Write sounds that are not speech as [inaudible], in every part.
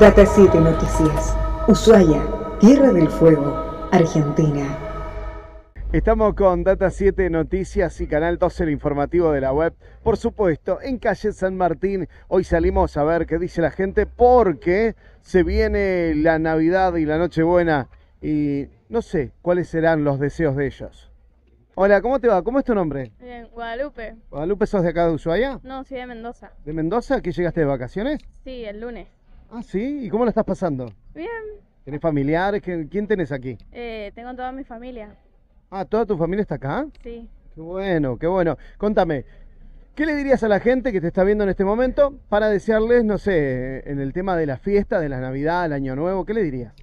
Data 7 Noticias. Ushuaia, Tierra del Fuego, Argentina. Estamos con Data 7 Noticias y Canal 12, el informativo de la web. Por supuesto, en calle San Martín. Hoy salimos a ver qué dice la gente porque se viene la Navidad y la Nochebuena y no sé cuáles serán los deseos de ellos. Hola, ¿cómo te va? ¿Cómo es tu nombre? Bien, Guadalupe. Guadalupe, ¿sos de acá de Ushuaia? No, soy de Mendoza. ¿De Mendoza? ¿Qué llegaste de vacaciones? Sí, el lunes. Ah, sí. ¿Y cómo lo estás pasando? Bien. ¿Tenés familiares? ¿Quién tenés aquí? Eh, tengo toda mi familia. Ah, ¿toda tu familia está acá? Sí. Qué bueno, qué bueno. Contame, ¿qué le dirías a la gente que te está viendo en este momento para desearles, no sé, en el tema de la fiesta, de la Navidad, el Año Nuevo, ¿qué le dirías?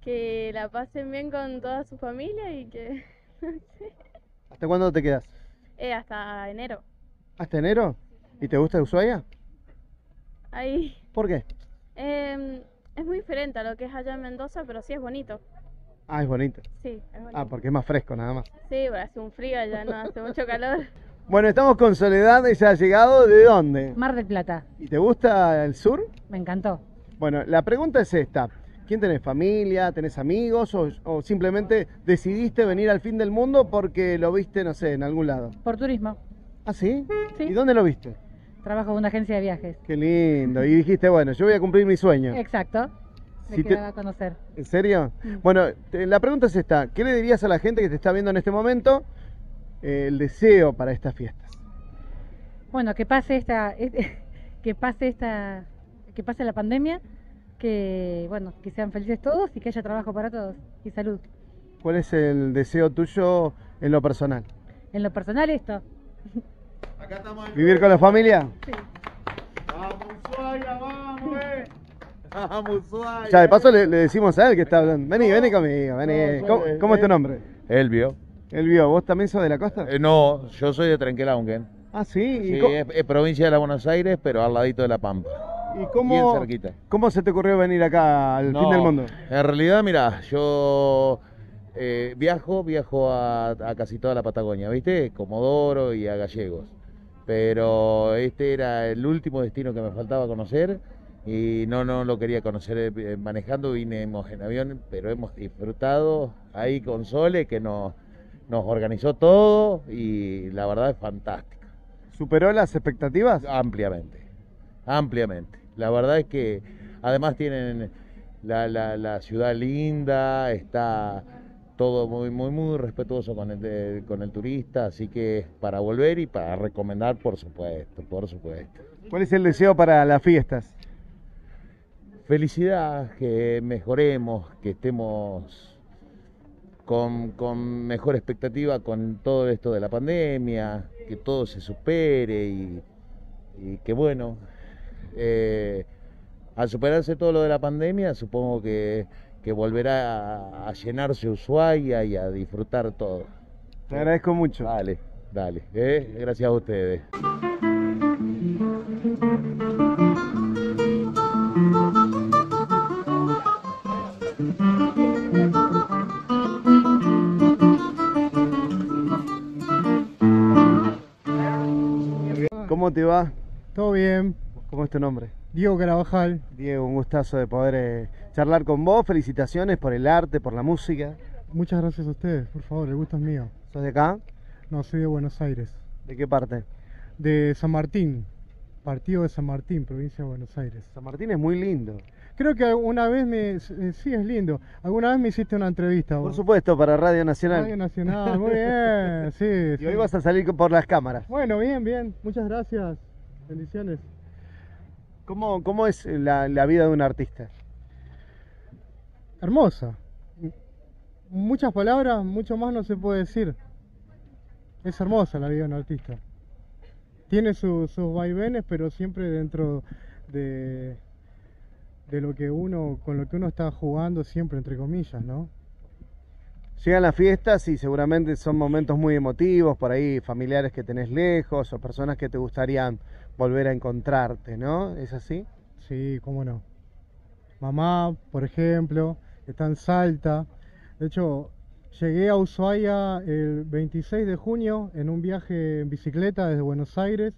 Que la pasen bien con toda su familia y que... [laughs] ¿Hasta cuándo te quedas? Eh, hasta enero. ¿Hasta enero? ¿Y te gusta Ushuaia? Ahí. ¿Por qué? Eh, es muy diferente a lo que es allá en Mendoza, pero sí es bonito. Ah, es bonito. Sí, es bonito. Ah, porque es más fresco nada más. Sí, pero hace un frío allá, no hace mucho [laughs] calor. Bueno, estamos con Soledad, ella ha llegado ¿de dónde? Mar del Plata, ¿Y te gusta el sur? me encantó. Bueno, la pregunta es esta. ¿Quién tenés? ¿Familia? ¿Tenés amigos? O, o simplemente decidiste venir al fin del mundo porque lo viste, no sé, en algún lado? Por turismo, ¿Ah, sí? Sí. ¿Y dónde lo viste? Trabajo en una agencia de viajes. Qué lindo. Y dijiste, bueno, yo voy a cumplir mi sueño. Exacto. Me Si te- quedaba a conocer. ¿En serio? Mm. Bueno, te- la pregunta es esta. ¿Qué le dirías a la gente que te está viendo en este momento eh, el deseo para estas fiestas? Bueno, que pase esta, [laughs] que pase esta, que pase la pandemia, que bueno, que sean felices todos y que haya trabajo para todos y salud. ¿Cuál es el deseo tuyo en lo personal? En lo personal esto. [laughs] ¿Vivir con la familia? Sí. Ya, de paso le, le decimos a él que está hablando. Vení, vení conmigo, vení. ¿Cómo, cómo es tu nombre? Elvio. Él vio, ¿vos también sos de la costa? Eh, no, yo soy de Trenquelaungen. Ah, sí. ¿Y, Sí, es, es provincia de la Buenos Aires, pero al ladito de La Pampa. y Bien cómo, cerquita. cómo se te ocurrió venir acá al No, fin del mundo? En realidad, mira, yo eh, viajo, viajo a, a casi toda la Patagonia, ¿viste? Comodoro y a Gallegos. Pero este era el último destino que me faltaba conocer y no, no lo quería conocer eh, manejando, vinimos en avión, pero hemos disfrutado ahí con Sole que nos, nos organizó todo y la verdad es fantástica. ¿Superó las expectativas? Ampliamente, ampliamente. La verdad es que además tienen la, la- la ciudad linda, está todo muy, muy, muy respetuoso con el, de- con el turista, así que para volver y para recomendar, por supuesto, por supuesto. ¿Cuál es el deseo para las fiestas? Felicidad, que mejoremos, que estemos con, con mejor expectativa con todo esto de la pandemia, que todo se supere y, y que bueno, eh, al superarse todo lo de la pandemia, supongo que, que volverá a, a llenarse Ushuaia y a disfrutar todo. Te agradezco mucho. Dale, dale, eh, gracias a ustedes. ¿Cómo te va? Todo bien, ¿Cómo es tu nombre? Diego Carabajal. Diego, un gustazo de poder eh, charlar con vos. Felicitaciones por el arte, por la música. Muchas gracias a ustedes, por favor, el gusto es mío. ¿Sos de acá? No, soy de Buenos Aires, ¿De qué parte? de San Martín, partido de San Martín, provincia de Buenos Aires. San Martín es muy lindo. Creo que alguna vez me, eh, sí es lindo, alguna vez me hiciste una entrevista. Por vos. supuesto, para Radio Nacional. Radio Nacional, muy bien, [laughs] sí. Y sí. hoy vas a salir por las cámaras. Bueno, bien, bien, muchas gracias, bendiciones. ¿Cómo, cómo es la, la vida de un artista? Hermosa. Muchas palabras, mucho más no se puede decir. Es hermosa la vida de un artista. Tiene su- sus vaivenes, pero siempre dentro de, de lo que uno, con lo que uno está jugando siempre, entre comillas, ¿no? Llegan las fiestas y seguramente son momentos muy emotivos, por ahí familiares que tenés lejos o personas que te gustaría volver a encontrarte, ¿no? ¿Es así? Sí, cómo no. Mamá, por ejemplo, está en Salta. De hecho, llegué a Ushuaia el 26 de junio en un viaje en bicicleta desde Buenos Aires.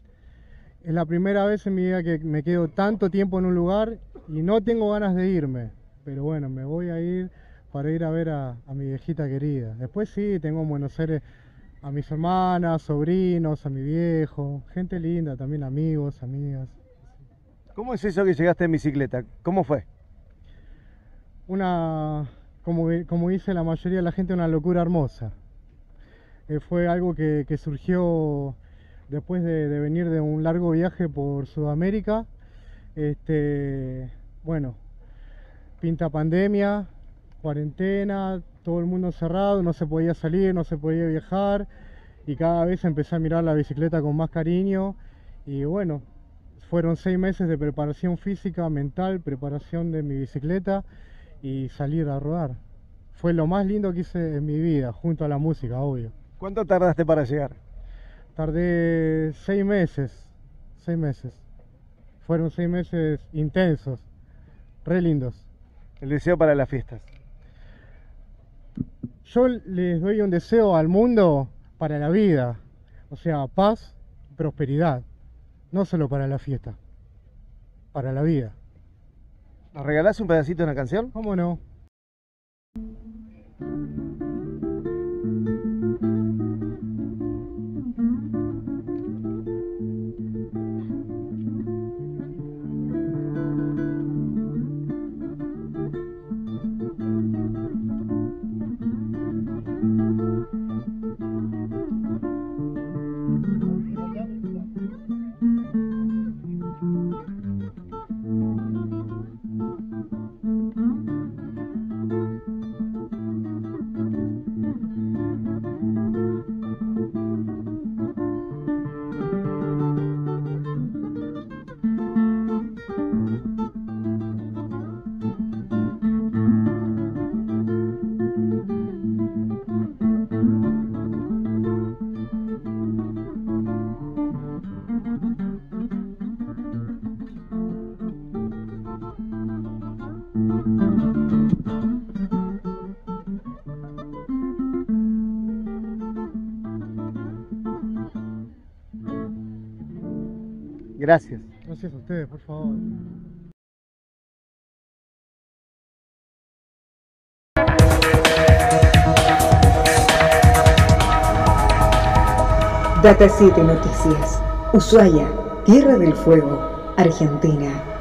Es la primera vez en mi vida que me quedo tanto tiempo en un lugar y no tengo ganas de irme. Pero bueno, me voy a ir para ir a ver a, mi viejita querida. Después sí, tengo en Buenos Aires a mis hermanas, sobrinos, a mi viejo, gente linda, también amigos, amigas. ¿Cómo es eso que llegaste en bicicleta? ¿Cómo fue? Una, como, como dice la mayoría de la gente, una locura hermosa. Eh, fue algo que, que surgió después de, de, venir de un largo viaje por Sudamérica. Este, bueno, pinta pandemia, cuarentena, todo el mundo cerrado, no se podía salir, no se podía viajar y cada vez empecé a mirar la bicicleta con más cariño y bueno, fueron seis meses de preparación física, mental, preparación de mi bicicleta y salir a rodar. Fue lo más lindo que hice en mi vida, junto a la música, obvio. ¿Cuánto tardaste para llegar? Tardé seis meses, seis meses. Fueron seis meses intensos, re lindos. El deseo para las fiestas. Yo les doy un deseo al mundo para la vida, o sea, paz, prosperidad, no solo para la fiesta, para la vida. ¿Nos regalás un pedacito de una canción? ¿Cómo no? Gracias. Gracias a ustedes, por favor. Data 7 Noticias. Ushuaia, Tierra del Fuego, Argentina.